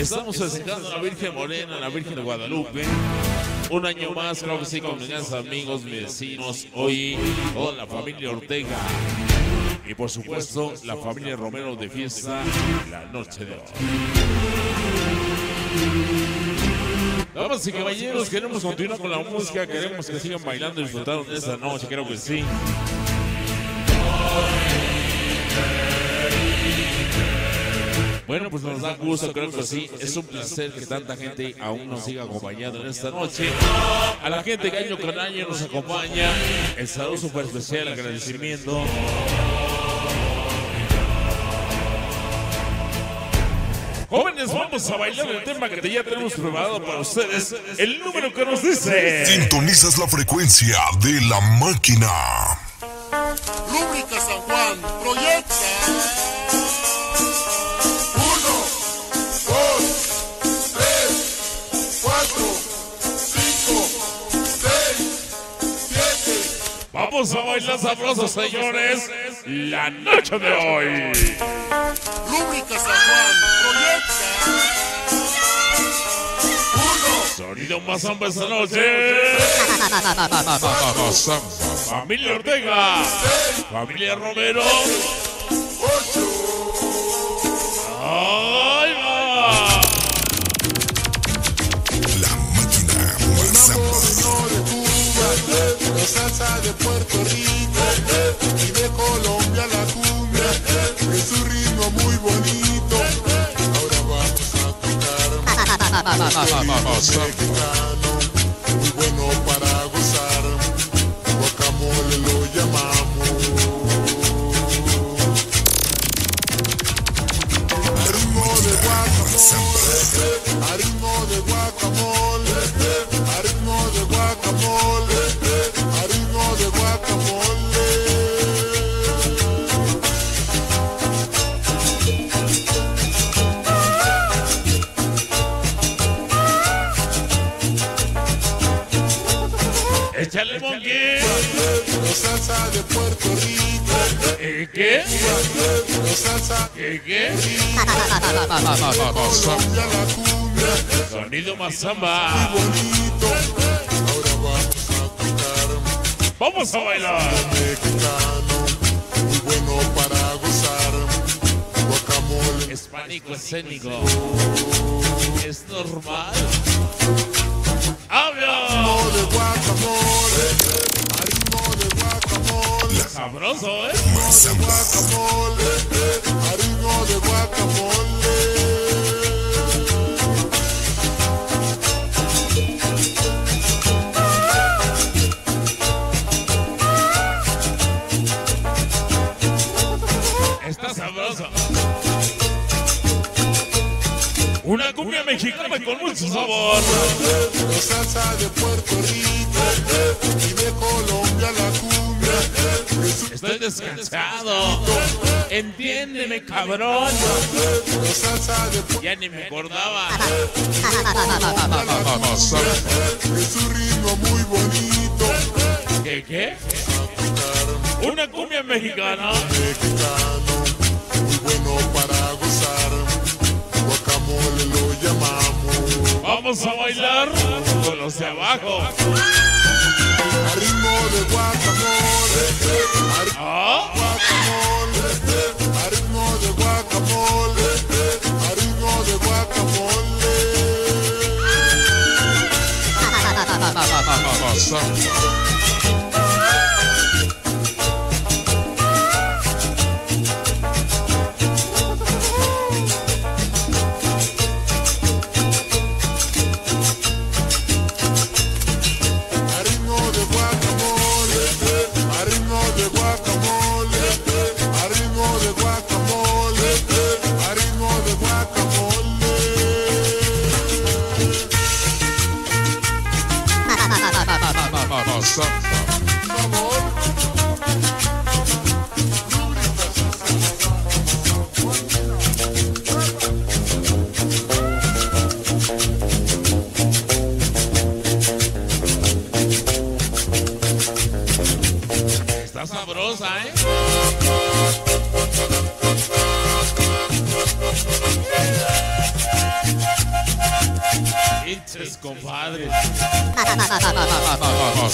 Estamos festejando a la Virgen Morena, a la Virgen de Guadalupe. Un año más, creo que sí, con mis amigos, mis vecinos, hoy con la familia Ortega. Y por supuesto, la familia Romero de fiesta la noche de hoy. Damas y caballeros, queremos continuar con la música, queremos que sigan bailando y disfrutando de esta noche, creo que sí. Bueno, pues nos da gusto, creo que sí. Es un placer que tanta gente aún nos siga acompañando en esta noche. A la gente que año con año nos acompaña, el saludo súper especial, agradecimiento. Jóvenes, vamos a bailar el tema que ya tenemos preparado para ustedes. El número que nos dice. Sintonizas la frecuencia de la máquina. Rúbrica San Juan, proyecta. Vamos a bailar sabrosos, señores. La noche de hoy. Rúbrica San Juan, proyecta. Uno, Sonido más samba esta noche. Familia Ortega. Familia Romero. Mexicano, muy bueno para gozar. Guacamole lo llamamos. A ritmo de guacamole, a ritmo de guacamole, a ritmo de guacamole, Échale monkey. La salsa de Puerto Rico, ¿Eh, ¿Qué? ¿Qué? ¿Qué? Sonido más samba. bonito. Ahora vamos a tocar Vamos a bailar. mexicano, muy bueno para gozar. Guacamole, Es pánico escénico. Es normal. De guacamole, a ritmo de guacamole, Sabroso, ¿eh? Guacamole, a ritmo de guacamole. Está sabroso. Cumbia mexicana con mucho sabor. Salsa de Puerto Rico y de Colombia la cumbia. Estoy descansado. Entiéndeme, cabrón. Ya ni me acordaba. es un ritmo muy bonito. ¿Qué qué? Una cumbia mexicana. Mexicano, muy bueno para Vamos a bailar con los de abajo. A ritmo de guacamole. padre. Ah,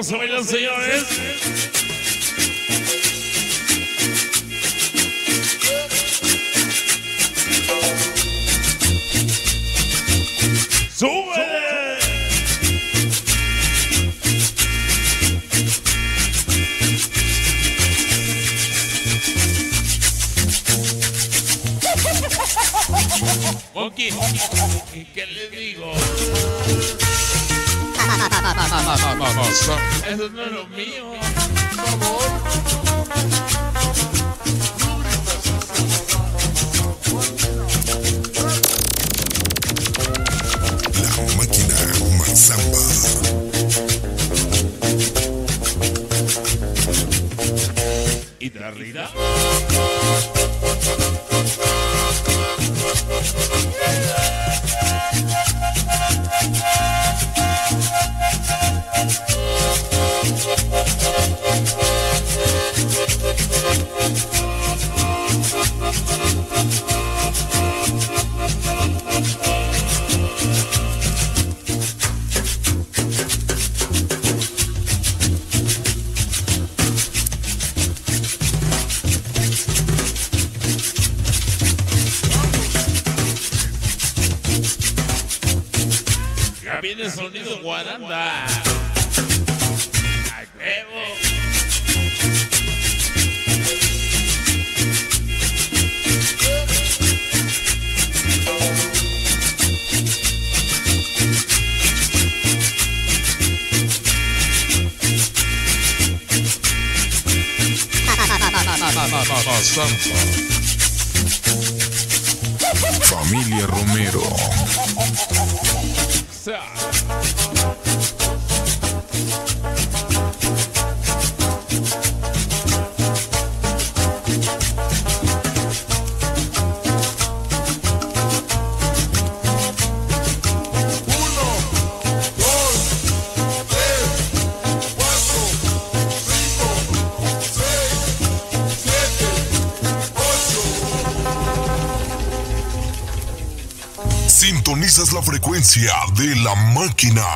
Vamos a bailar, señores. ¡Sube! Monkey, ¿qué le digo? Eso no es mío. La máquina. ¿Y? Ya viene el sonido guaranda. ¡Ay, huevo! Familia Romero. Sa- Sintonizas la frecuencia de la máquina.